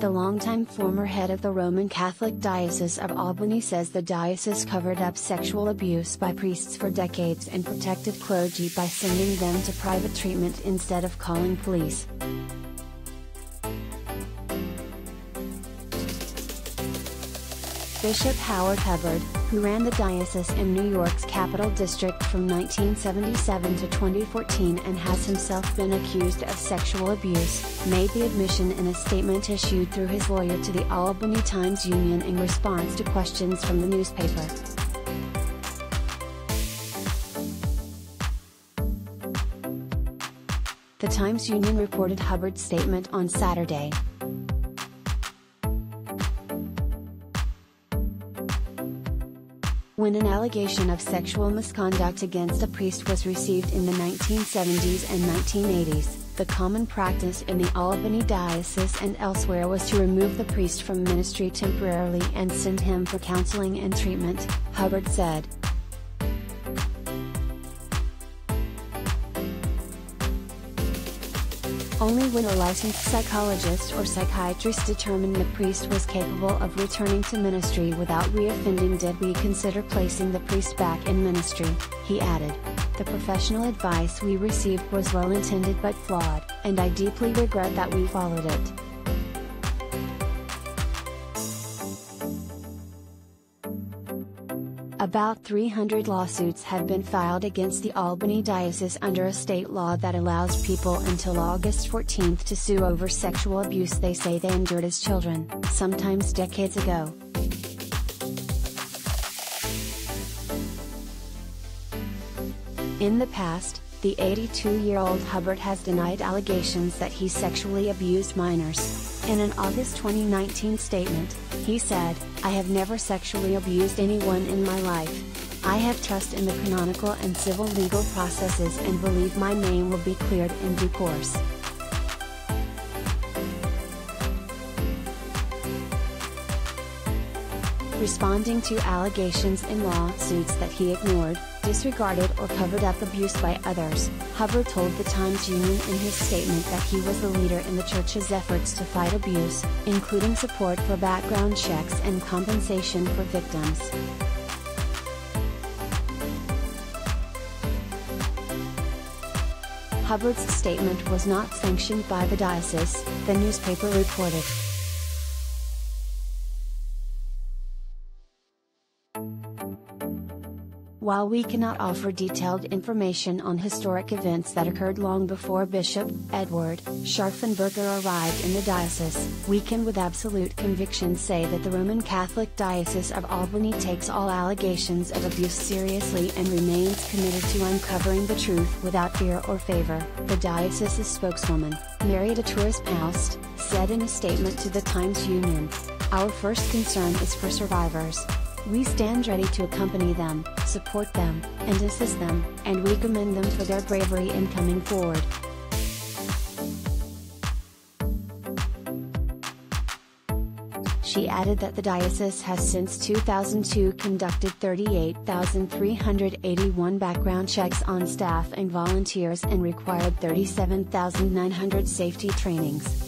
The longtime former head of the Roman Catholic Diocese of Albany says the diocese covered up sexual abuse by priests for decades and protected clergy by sending them to private treatment instead of calling police. Bishop Howard Hubbard, who ran the diocese in New York's Capital District from 1977 to 2014 and has himself been accused of sexual abuse, made the admission in a statement issued through his lawyer to the Albany Times Union in response to questions from the newspaper. The Times Union reported Hubbard's statement on Saturday. When an allegation of sexual misconduct against a priest was received in the 1970s and 1980s, the common practice in the Albany Diocese and elsewhere was to remove the priest from ministry temporarily and send him for counseling and treatment, Hubbard said. Only when a licensed psychologist or psychiatrist determined the priest was capable of returning to ministry without reoffending did we consider placing the priest back in ministry, he added. The professional advice we received was well intended but flawed, and I deeply regret that we followed it. About 300 lawsuits have been filed against the Albany Diocese under a state law that allows people until August 14 to sue over sexual abuse they say they endured as children, sometimes decades ago. In the past, the 82 year old Hubbard has denied allegations that he sexually abused minors. In an August 2019 statement, he said, I have never sexually abused anyone in my life. I have trust in the canonical and civil legal processes and believe my name will be cleared in due course. Responding to allegations in lawsuits that he ignored, disregarded or covered up abuse by others, Hubbard told the Times Union in his statement that he was the leader in the church's efforts to fight abuse, including support for background checks and compensation for victims. Hubbard's statement was not sanctioned by the diocese, the newspaper reported. While we cannot offer detailed information on historic events that occurred long before Bishop Edward Scharfenberger arrived in the diocese, we can with absolute conviction say that the Roman Catholic Diocese of Albany takes all allegations of abuse seriously and remains committed to uncovering the truth without fear or favor, the diocese's spokeswoman, Mary DeTurris Poust, said in a statement to the Times Union. Our first concern is for survivors, we stand ready to accompany them, support them, and assist them, and we commend them for their bravery in coming forward. She added that the diocese has since 2002 conducted 38,381 background checks on staff and volunteers and required 37,900 safety trainings.